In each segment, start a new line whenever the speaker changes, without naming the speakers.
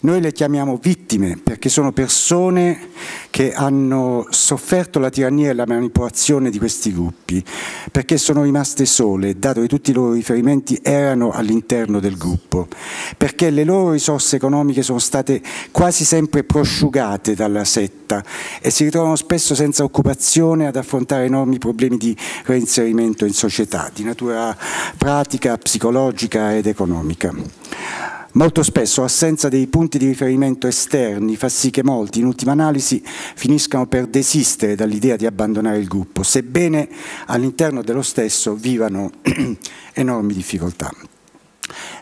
Noi le chiamiamo vittime perché sono persone che hanno sofferto la tirannia e la manipolazione di questi gruppi, perché sono rimaste sole, dato che tutti i loro riferimenti erano all'interno del gruppo, perché le loro risorse economiche sono state quasi sempre prosciugate dalla setta e si ritrovano spesso senza occupazione ad affrontare enormi problemi di reinserimento in società, di natura pratica, psicologica ed economica. Molto spesso l'assenza dei punti di riferimento esterni fa sì che molti, in ultima analisi, finiscano per desistere dall'idea di abbandonare il gruppo, sebbene all'interno dello stesso vivano enormi difficoltà.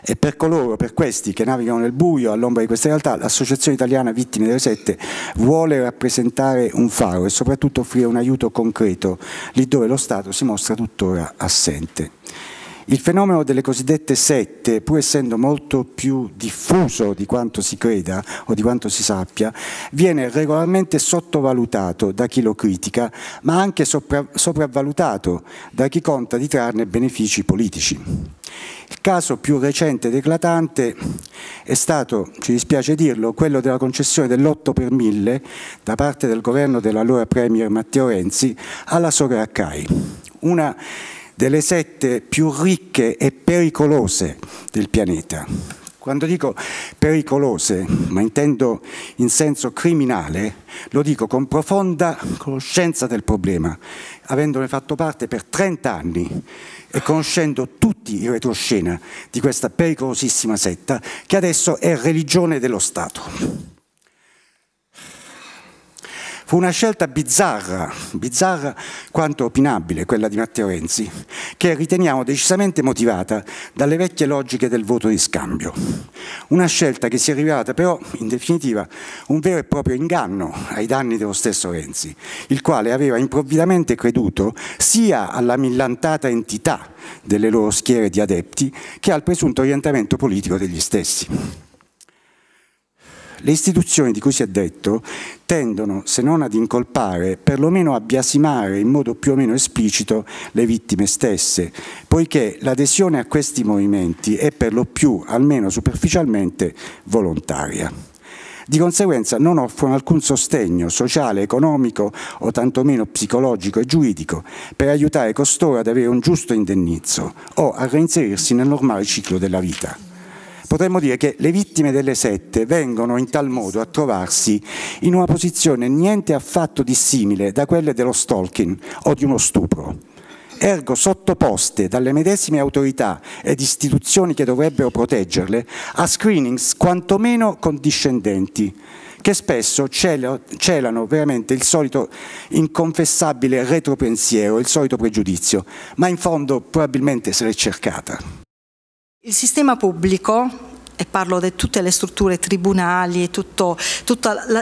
E per coloro, per questi che navigano nel buio all'ombra di questa realtà, l'Associazione Italiana Vittime delle Sette vuole rappresentare un faro e soprattutto offrire un aiuto concreto lì dove lo Stato si mostra tuttora assente. Il fenomeno delle cosiddette sette, pur essendo molto più diffuso di quanto si creda o di quanto si sappia, viene regolarmente sottovalutato da chi lo critica, ma anche sopra, sopravvalutato da chi conta di trarne benefici politici. Il caso più recente ed eclatante è stato, ci dispiace dirlo, quello della concessione dell'8 per 1000 da parte del governo dell'allora Premier Matteo Renzi alla Sogra Accai, una delle sette più ricche e pericolose del pianeta. Quando dico pericolose, ma intendo in senso criminale, lo dico con profonda conoscenza del problema, avendone fatto parte per 30 anni e conoscendo tutti i retroscena di questa pericolosissima setta che adesso è religione dello Stato. Fu una scelta bizzarra, bizzarra quanto opinabile, quella di Matteo Renzi, che riteniamo decisamente motivata dalle vecchie logiche del voto di scambio. Una scelta che si è rivelata però, in definitiva, un vero e proprio inganno ai danni dello stesso Renzi, il quale aveva improvvidamente creduto sia alla millantata entità delle loro schiere di adepti che al presunto orientamento politico degli stessi. Le istituzioni di cui si è detto tendono, se non ad incolpare, perlomeno a biasimare in modo più o meno esplicito le vittime stesse, poiché l'adesione a questi movimenti è per lo più, almeno superficialmente, volontaria. Di conseguenza non offrono alcun sostegno sociale, economico o tantomeno psicologico e giuridico per aiutare costoro ad avere un giusto indennizzo o a reinserirsi nel normale ciclo della vita potremmo dire che le vittime delle sette vengono in tal modo a trovarsi in una posizione niente affatto dissimile da quelle dello stalking o di uno stupro ergo sottoposte dalle medesime autorità ed istituzioni che dovrebbero proteggerle a screenings quantomeno condiscendenti, che spesso celano veramente il solito inconfessabile retropensiero, il solito pregiudizio, ma in fondo probabilmente se l'è cercata.
Il sistema pubblico e parlo di tutte le strutture tribunali, tutte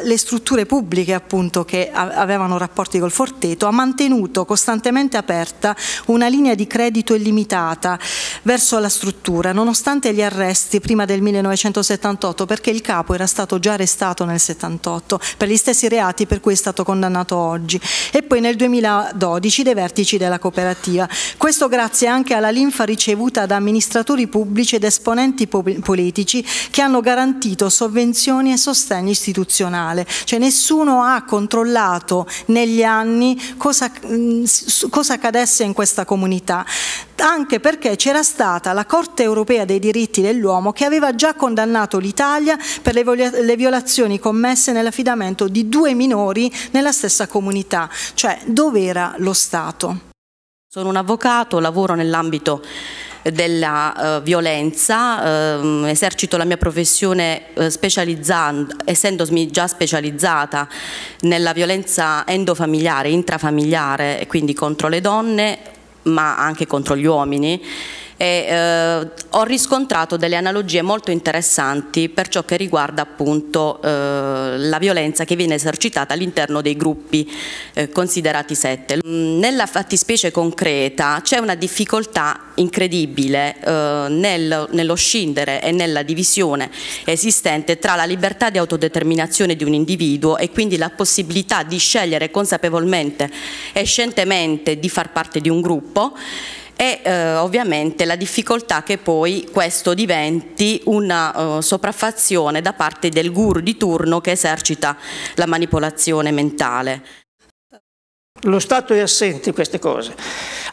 le strutture pubbliche appunto che avevano rapporti col Forteto, ha mantenuto costantemente aperta una linea di credito illimitata verso la struttura, nonostante gli arresti prima del 1978, perché il capo era stato già arrestato nel 78 per gli stessi reati per cui è stato condannato oggi, e poi nel 2012 dei vertici della cooperativa. Questo grazie anche alla linfa ricevuta da amministratori pubblici ed esponenti politici politici che hanno garantito sovvenzioni e sostegno istituzionale, cioè nessuno ha controllato negli anni cosa, mm, cosa accadesse in questa comunità. Anche perché c'era stata la Corte europea dei diritti dell'uomo che aveva già condannato l'Italia per le violazioni commesse nell'affidamento di due minori nella stessa comunità, cioè dove era lo Stato?
Sono un avvocato, lavoro nell'ambito della uh, violenza, uh, esercito la mia professione uh, essendomi già specializzata nella violenza endofamiliare, intrafamiliare, quindi contro le donne ma anche contro gli uomini e eh, ho riscontrato delle analogie molto interessanti per ciò che riguarda appunto eh, la violenza che viene esercitata all'interno dei gruppi eh, considerati sette. Mm, nella fattispecie concreta c'è una difficoltà incredibile eh, nel, nello scindere e nella divisione esistente tra la libertà di autodeterminazione di un individuo e quindi la possibilità di scegliere consapevolmente e scientemente di far parte di un gruppo e eh, ovviamente la difficoltà che poi questo diventi una uh, sopraffazione da parte del guru di turno che esercita la manipolazione mentale.
Lo Stato è assente in queste cose.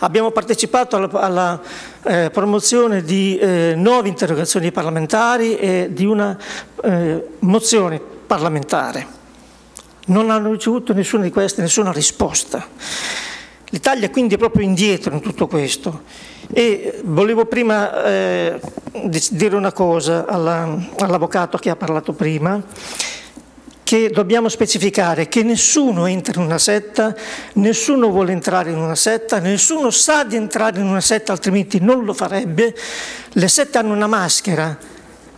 Abbiamo partecipato alla, alla eh, promozione di eh, nuove interrogazioni parlamentari e di una eh, mozione parlamentare. Non hanno ricevuto nessuna di queste, nessuna risposta. L'Italia quindi è proprio indietro in tutto questo. E volevo prima eh, dire una cosa all'avvocato all che ha parlato prima che dobbiamo specificare che nessuno entra in una setta, nessuno vuole entrare in una setta, nessuno sa di entrare in una setta altrimenti non lo farebbe. Le sette hanno una maschera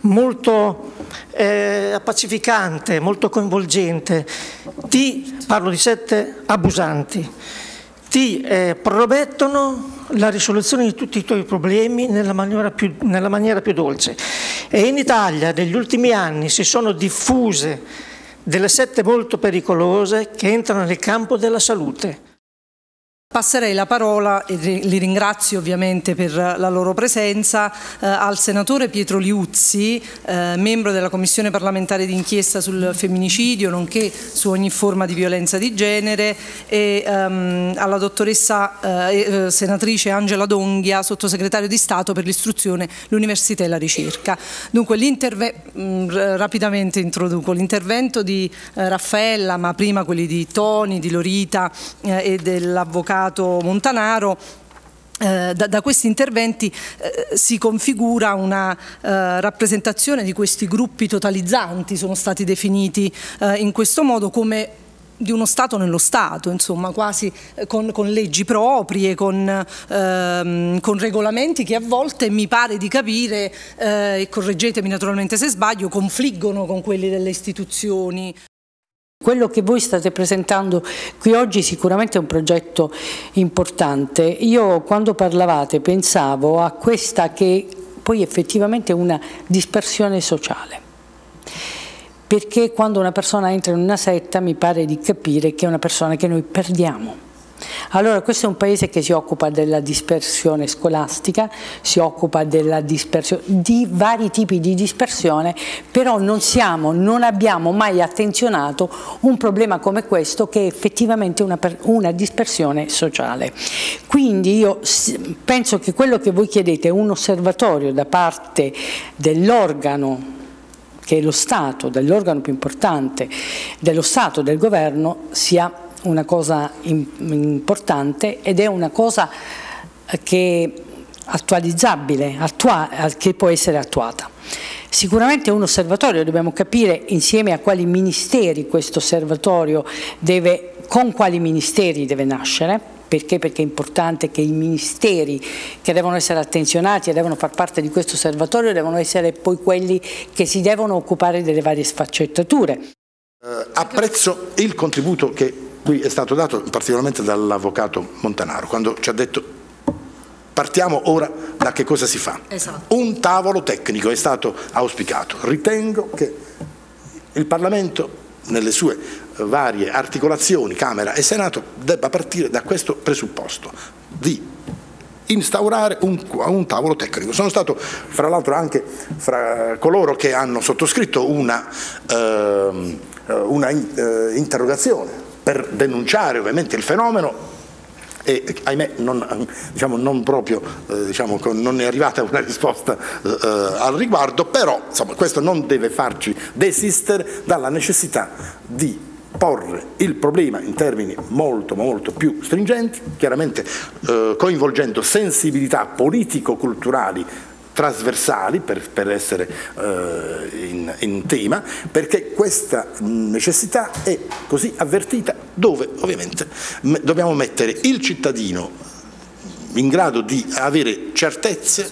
molto eh, appacificante, molto coinvolgente, ti, parlo di sette abusanti, ti eh, promettono la risoluzione di tutti i tuoi problemi nella maniera, più, nella maniera più dolce. E in Italia negli ultimi anni si sono diffuse delle sette molto pericolose che entrano nel campo della salute.
Passerei la parola, e li ringrazio ovviamente per la loro presenza, eh, al senatore Pietro Liuzzi, eh, membro della Commissione parlamentare d'inchiesta sul femminicidio, nonché su ogni forma di violenza di genere, e ehm, alla dottoressa eh, eh senatrice Angela Donghia, sottosegretario di Stato per l'istruzione, l'università e la ricerca. Dunque, mm, rapidamente introduco l'intervento di eh, Raffaella, ma prima quelli di Toni, di Lorita eh, e dell'avvocato Avvocato Montanaro eh, da, da, questi interventi eh, si configura una eh, rappresentazione di questi gruppi totalizzanti, sono stati definiti eh, in questo modo come di uno Stato nello Stato, insomma, quasi eh, con, con leggi proprie, con, ehm, con, regolamenti che a volte mi pare di capire, eh, e correggetemi naturalmente se sbaglio, confliggono con quelli delle istituzioni.
Quello che voi state presentando qui oggi sicuramente è un progetto importante. Io quando parlavate pensavo a questa che poi effettivamente è una dispersione sociale. Perché quando una persona entra in una setta mi pare di capire che è una persona che noi perdiamo allora questo è un paese che si occupa della dispersione scolastica, si occupa di vari tipi di dispersione, però non, siamo, non abbiamo mai attenzionato un problema come questo che è effettivamente una, una dispersione sociale. Quindi io penso che quello che voi chiedete è un osservatorio da parte dell'organo che è lo Stato, dell'organo più importante dello Stato, del governo, sia una cosa importante ed è una cosa che attualizzabile, attua che può essere attuata. Sicuramente un osservatorio, dobbiamo capire insieme a quali ministeri questo osservatorio deve, con quali ministeri deve nascere, perché? Perché è importante che i ministeri che devono essere attenzionati e devono far parte di questo osservatorio devono essere poi quelli che si devono occupare delle varie sfaccettature.
Eh, apprezzo il contributo che qui è stato dato particolarmente dall'avvocato Montanaro, quando ci ha detto partiamo ora da che cosa si fa. Esatto. Un tavolo tecnico è stato auspicato. Ritengo che il Parlamento nelle sue varie articolazioni, Camera e Senato, debba partire da questo presupposto di instaurare un, un, tavolo tecnico. Sono stato fra l'altro anche fra coloro che hanno sottoscritto una, eh, una eh, interrogazione per denunciare ovviamente il fenomeno e ahimè non, diciamo, non proprio eh, diciamo, non è arrivata una risposta eh, al riguardo, però insomma, questo non deve farci desistere dalla necessità di porre il problema in termini molto molto più stringenti, chiaramente eh, coinvolgendo sensibilità politico-culturali trasversali per, per essere eh, in, in, tema, perché questa necessità è così avvertita dove ovviamente dobbiamo mettere il cittadino in grado di avere certezze,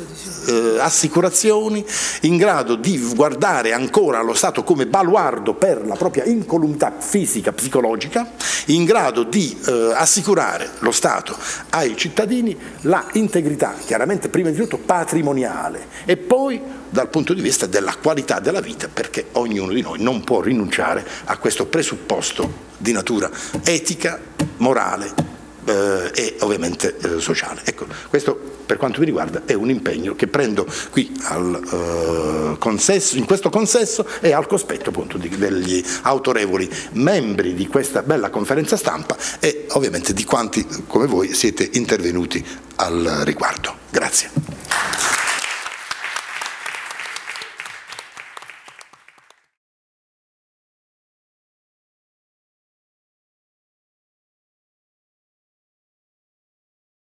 eh, assicurazioni, in grado di guardare ancora allo Stato come baluardo per la propria incolumità fisica, psicologica, in grado di eh, assicurare lo Stato ai cittadini la integrità, chiaramente prima di tutto patrimoniale e poi dal punto di vista della qualità della vita perché ognuno di noi non può rinunciare a questo presupposto di natura etica, morale eh, e ovviamente eh, sociale. Ecco, questo per quanto mi riguarda è un impegno che prendo qui al, eh, consesso, in questo consesso e al cospetto appunto di, degli autorevoli membri di questa bella conferenza stampa e ovviamente di quanti come voi siete intervenuti al riguardo. Grazie.